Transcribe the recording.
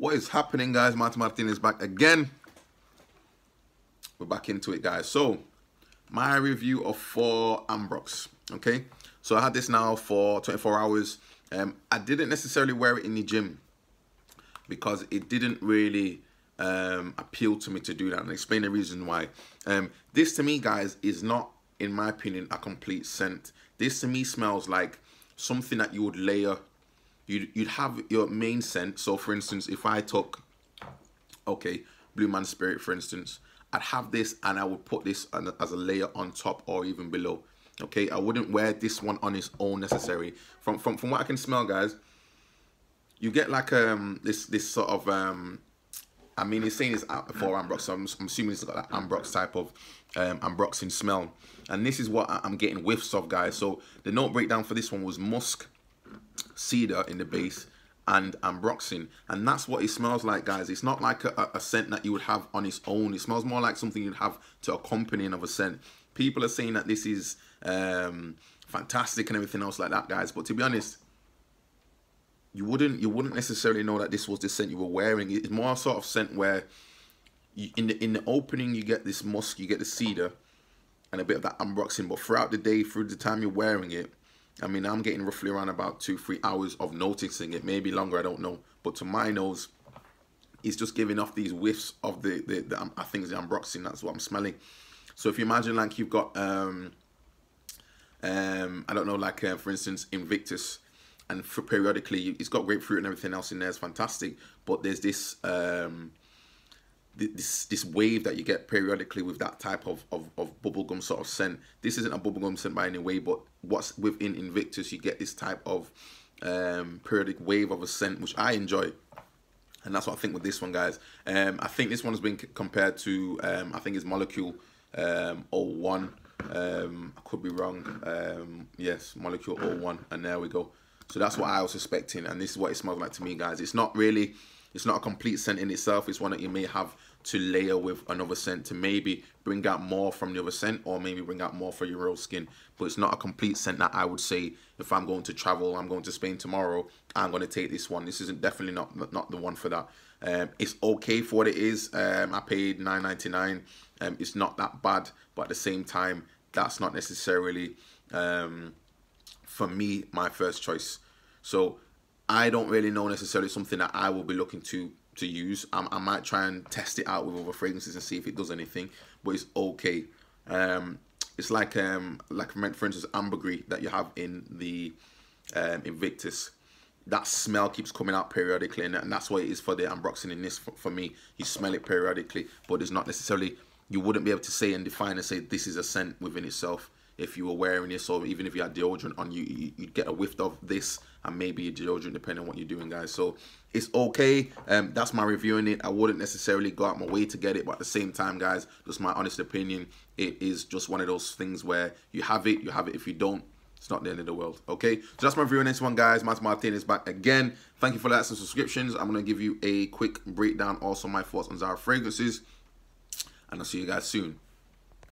What is happening, guys? Martin Martinez is back again. We're back into it, guys. So, my review of four Ambrox. Okay, so I had this now for 24 hours. Um, I didn't necessarily wear it in the gym because it didn't really um, appeal to me to do that and explain the reason why. Um, this to me, guys, is not, in my opinion, a complete scent. This to me smells like something that you would layer. You'd, you'd have your main scent. So for instance, if I took, okay, Blue Man Spirit, for instance, I'd have this and I would put this as a layer on top or even below. Okay, I wouldn't wear this one on its own necessarily. From from from what I can smell, guys, you get like um this this sort of um I mean, it's saying it's for Ambrox, so I'm, I'm, assuming it's got that Ambrox type of um, Ambroxan smell. And this is what I'm getting whiffs of, guys. So the note breakdown for this one was musk, cedar in the base, and Ambroxan. And that's what it smells like, guys. It's not like a, a, scent that you would have on its own. It smells more like something you'd have to accompany another scent. People are saying that this is um, fantastic and everything else like that, guys. But to be honest, you wouldn't you wouldn't necessarily know that this was the scent you were wearing. It's more sort of scent where you, in the in the opening you get this musk, you get the cedar, and a bit of that ambroxan. But throughout the day, through the time you're wearing it, I mean, I'm getting roughly around about two three hours of noticing it, maybe longer. I don't know. But to my nose, it's just giving off these whiffs of the the, the I think it's the ambroxan. That's what I'm smelling. So if you imagine like you've got um um I don't know like uh, for instance Invictus and for periodically it's got grapefruit and everything else in there. It's fantastic, but there's this um, this this wave that you get periodically with that type of, of, of bubblegum sort of scent. This isn't a bubblegum scent by any way, but what's within Invictus, you get this type of um, periodic wave of a scent, which I enjoy. And that's what I think with this one, guys. Um, I think this one has been compared to, um, I think it's Molecule um, 01. Um, I could be wrong. Um, yes, Molecule 01. And there we go. So that's what I was expecting, and this is what it smells like to me, guys. It's not really, it's not a complete scent in itself. It's one that you may have to layer with another scent to maybe bring out more from the other scent or maybe bring out more for your real skin. But it's not a complete scent that I would say if I'm going to travel, I'm going to Spain tomorrow, I'm going to take this one. This isn't definitely not not the one for that. Um, it's okay for what it is. Um, I paid nine ninety nine. Um, it's not that bad, but at the same time, that's not necessarily um, for me my first choice. So I don't really know necessarily something that I will be looking to to use. I, I might try and test it out with other fragrances and see if it does anything, but it's okay. Um, it's like um like for instance ambergris that you have in the um, Invictus. That smell keeps coming out periodically, and, and that's what it is for the ambroxan in this. For, for me, you smell it periodically, but it's not necessarily you wouldn't be able to say and define and say this is a scent within itself if you were wearing this or even if you had deodorant on you, you'd get a whiff of this and maybe a deodorant depending on what you're doing guys. So it's okay. Um that's my review on it. I wouldn't necessarily go out my way to get it but at the same time guys just my honest opinion it is just one of those things where you have it you have it. If you don't it's not the end of the world okay? So that's my review on this one guys. Martin Martinez is back again. Thank you for likes and subscriptions. I'm going to give you a quick breakdown also my thoughts on Zara fragrances and i'll see you guys soon